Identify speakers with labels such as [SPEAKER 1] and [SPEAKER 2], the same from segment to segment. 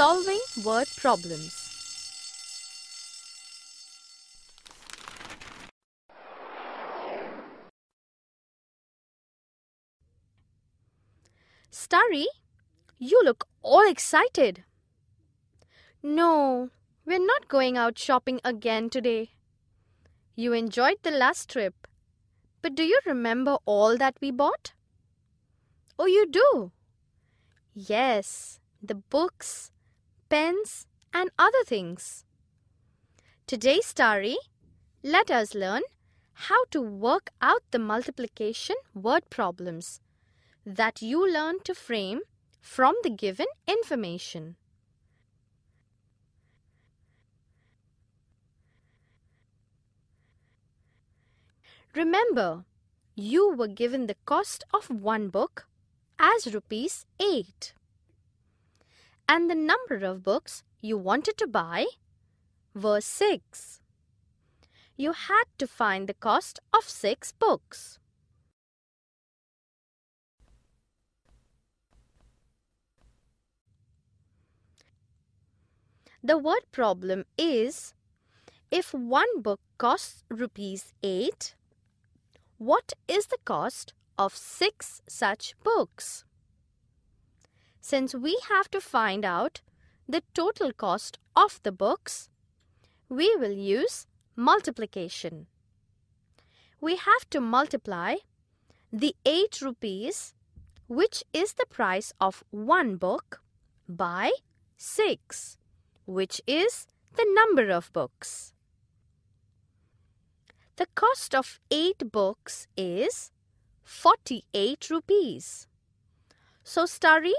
[SPEAKER 1] Solving word problems. Starry, you look all excited. No, we're not going out shopping again today. You enjoyed the last trip, but do you remember all that we bought? Oh, you do? Yes, the books, pens, and other things. Today, Starry, let us learn how to work out the multiplication word problems that you learn to frame from the given information. Remember, you were given the cost of one book as rupees 8 and the number of books you wanted to buy were 6. You had to find the cost of 6 books. The word problem is if one book costs rupees 8, what is the cost of 6 such books? Since we have to find out the total cost of the books, we will use multiplication. We have to multiply the 8 rupees, which is the price of one book, by 6 which is the number of books. The cost of 8 books is 48 rupees. So, Starry,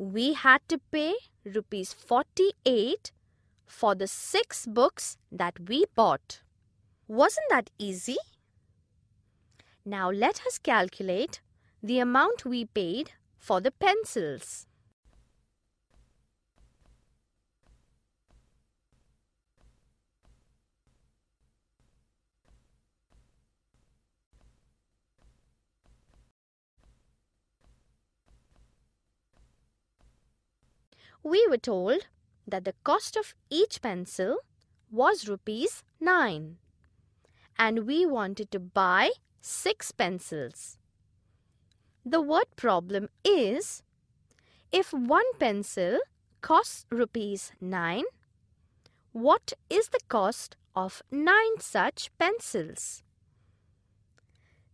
[SPEAKER 1] we had to pay rupees 48 for the 6 books that we bought. Wasn't that easy? Now let us calculate the amount we paid for the pencils. We were told that the cost of each pencil was rupees 9 and we wanted to buy 6 pencils. The word problem is if one pencil costs rupees 9, what is the cost of 9 such pencils?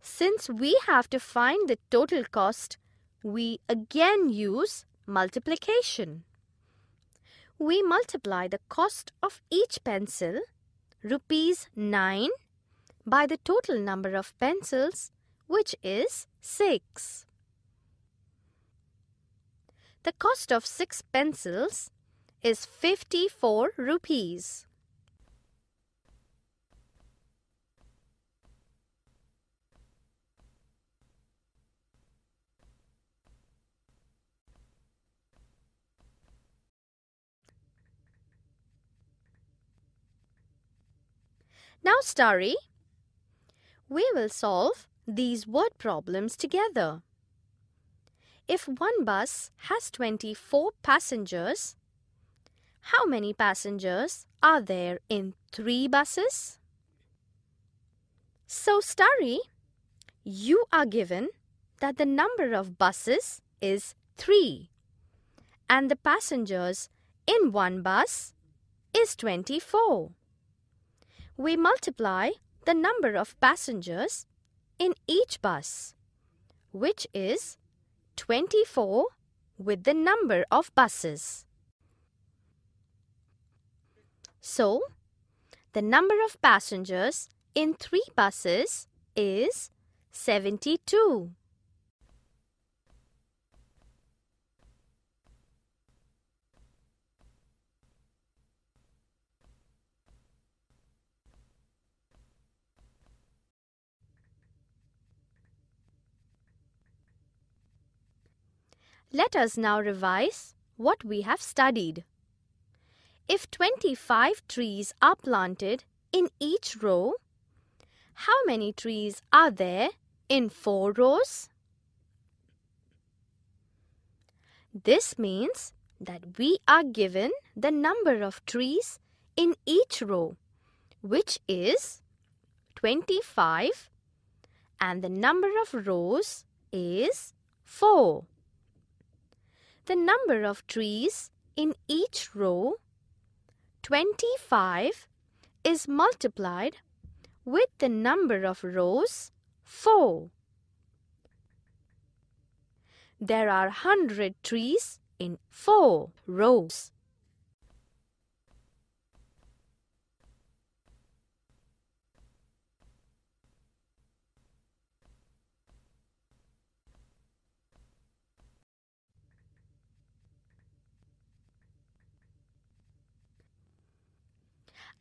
[SPEAKER 1] Since we have to find the total cost, we again use multiplication we multiply the cost of each pencil, rupees 9, by the total number of pencils, which is 6. The cost of 6 pencils is 54 rupees. Now, Starry, we will solve these word problems together. If one bus has 24 passengers, how many passengers are there in three buses? So, Starry, you are given that the number of buses is 3 and the passengers in one bus is 24 we multiply the number of passengers in each bus, which is 24 with the number of buses. So, the number of passengers in three buses is 72. Let us now revise what we have studied. If 25 trees are planted in each row, how many trees are there in four rows? This means that we are given the number of trees in each row, which is 25 and the number of rows is 4. The number of trees in each row, 25, is multiplied with the number of rows, 4. There are 100 trees in 4 rows.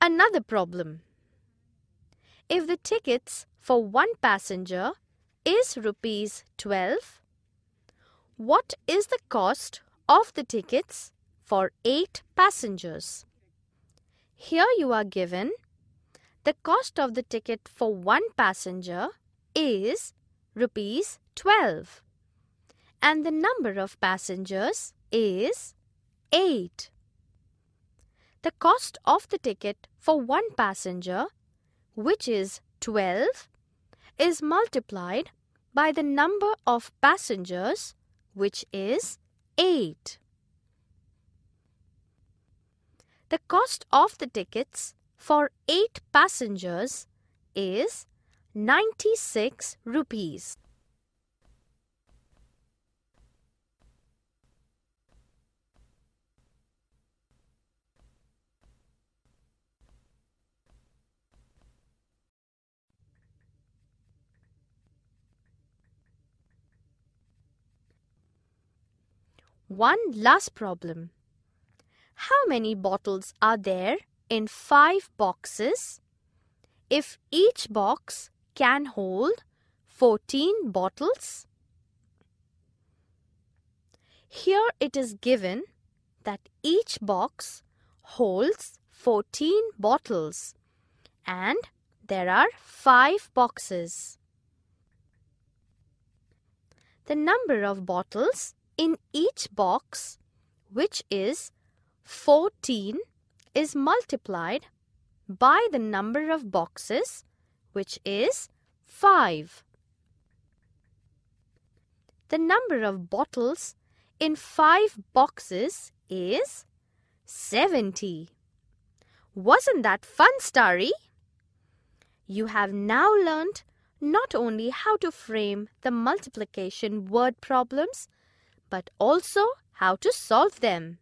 [SPEAKER 1] Another problem. If the tickets for one passenger is rupees 12, what is the cost of the tickets for 8 passengers? Here you are given the cost of the ticket for one passenger is rupees 12 and the number of passengers is 8. The cost of the ticket for one passenger, which is 12, is multiplied by the number of passengers, which is 8. The cost of the tickets for 8 passengers is 96 rupees. One last problem. How many bottles are there in five boxes? If each box can hold 14 bottles? Here it is given that each box holds 14 bottles and there are 5 boxes. The number of bottles in each box, which is 14, is multiplied by the number of boxes, which is 5. The number of bottles in 5 boxes is 70. Wasn't that fun, Starry? You have now learnt not only how to frame the multiplication word problems, but also how to solve them.